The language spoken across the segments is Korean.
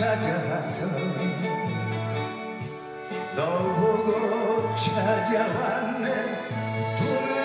찾아서 찾아왔네.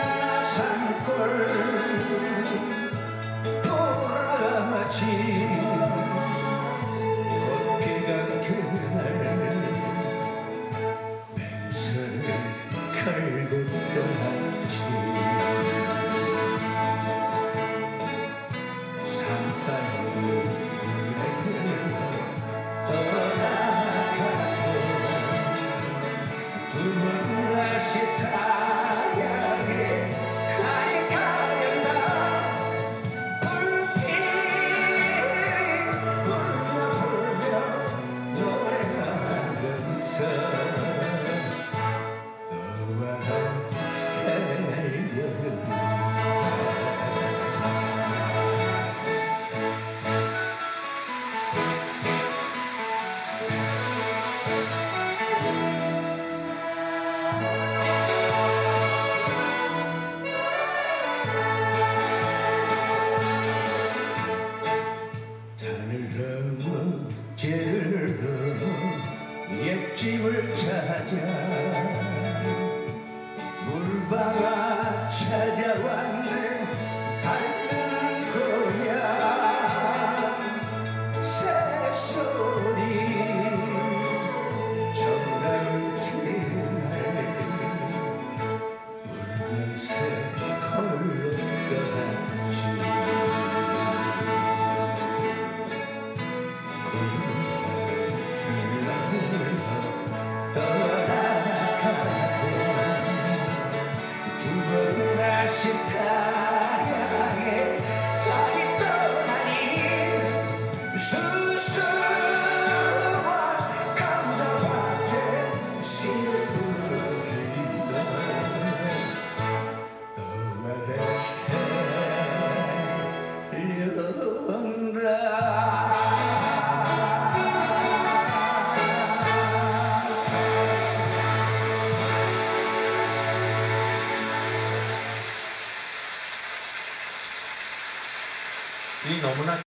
옛집을 찾아 물방아 いいのもな